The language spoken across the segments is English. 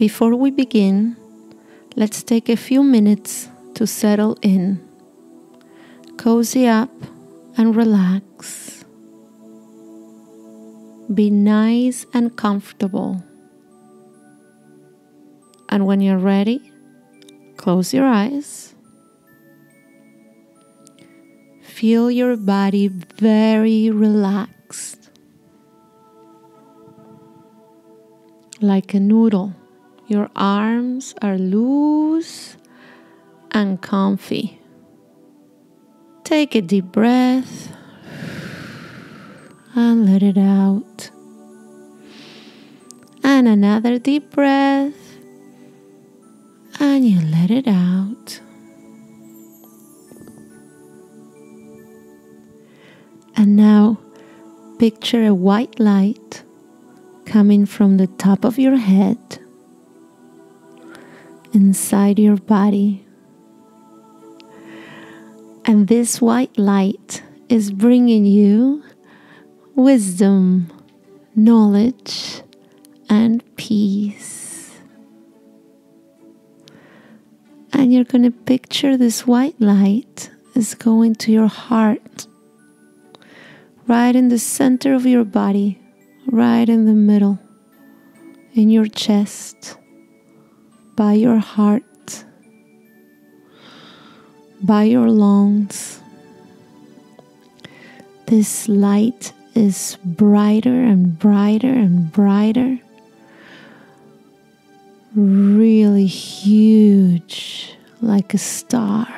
Before we begin, let's take a few minutes to settle in. Cozy up and relax. Be nice and comfortable. And when you're ready, close your eyes. Feel your body very relaxed, like a noodle. Your arms are loose and comfy. Take a deep breath and let it out. And another deep breath and you let it out. And now picture a white light coming from the top of your head inside your body. And this white light is bringing you wisdom, knowledge, and peace. And you're going to picture this white light is going to your heart right in the center of your body, right in the middle, in your chest, by your heart, by your lungs. This light is brighter and brighter and brighter, really huge, like a star,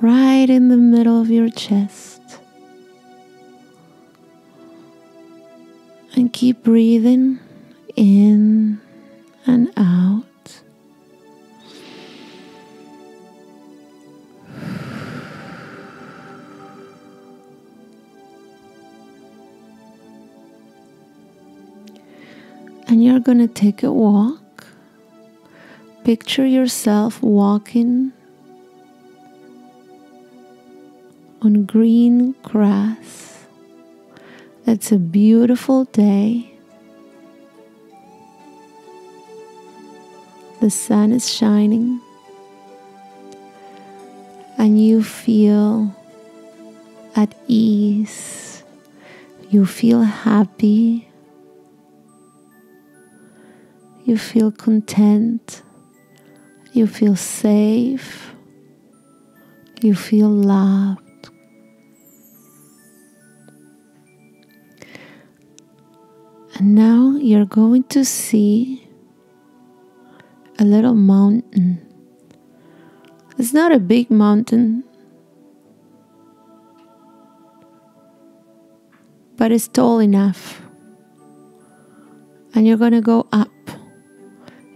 right in the middle of your chest. and keep breathing in and out. And you're going to take a walk. Picture yourself walking on green grass. It's a beautiful day. The sun is shining, and you feel at ease. You feel happy. You feel content. You feel safe. You feel loved. And now you're going to see a little mountain. It's not a big mountain, but it's tall enough. And you're going to go up.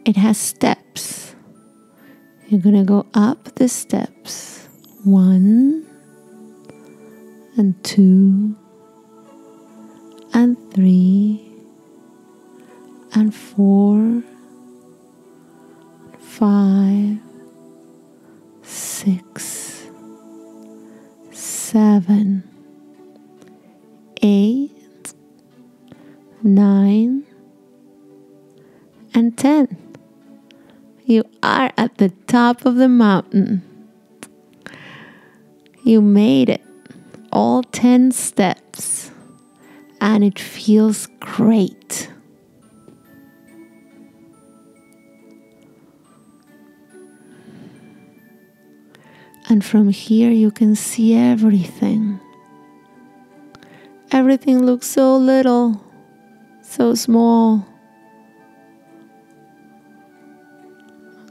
It has steps. You're going to go up the steps. One and two and three and four, five, six, seven, the top of the mountain. You made it all 10 steps, and it feels great. And from here, you can see everything. Everything looks so little, so small.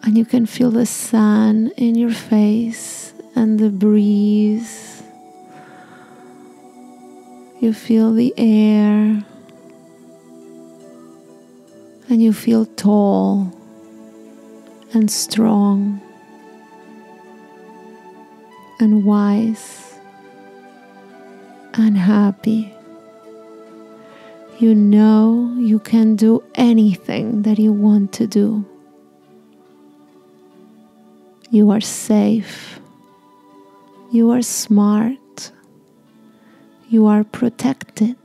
And you can feel the sun in your face and the breeze. You feel the air. And you feel tall and strong and wise and happy. You know you can do anything that you want to do. You are safe. You are smart. You are protected.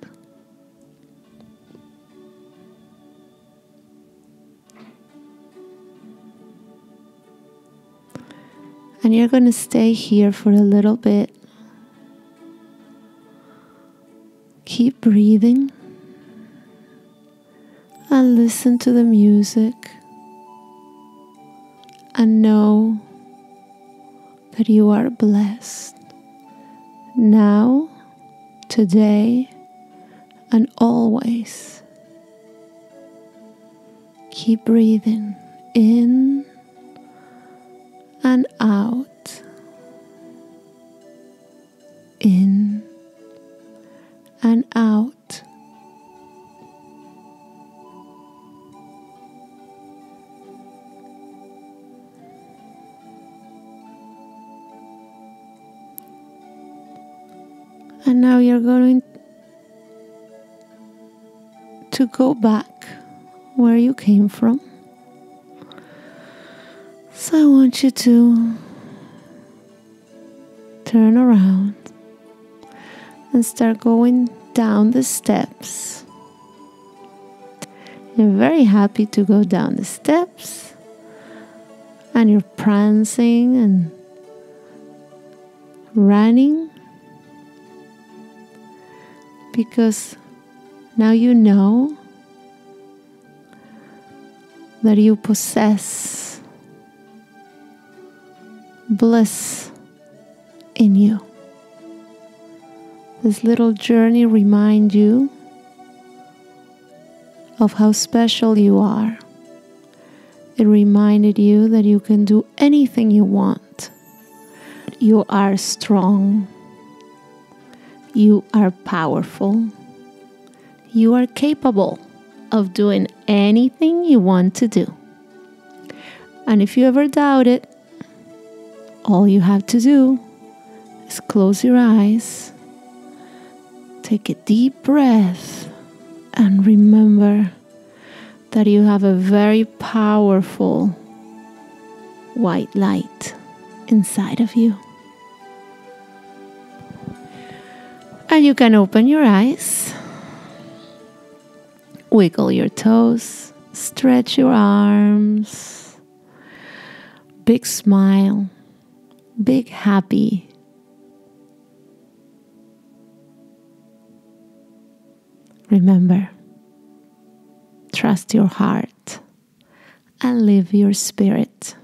And you're going to stay here for a little bit. Keep breathing and listen to the music and know that you are blessed now, today, and always. Keep breathing in and out, And now you're going to go back where you came from. So I want you to turn around and start going down the steps. You're very happy to go down the steps and you're prancing and running because now you know that you possess bliss in you. This little journey remind you of how special you are. It reminded you that you can do anything you want. You are strong. You are powerful. You are capable of doing anything you want to do. And if you ever doubt it, all you have to do is close your eyes, take a deep breath, and remember that you have a very powerful white light inside of you. And you can open your eyes, wiggle your toes, stretch your arms, big smile, big happy. Remember, trust your heart and live your spirit.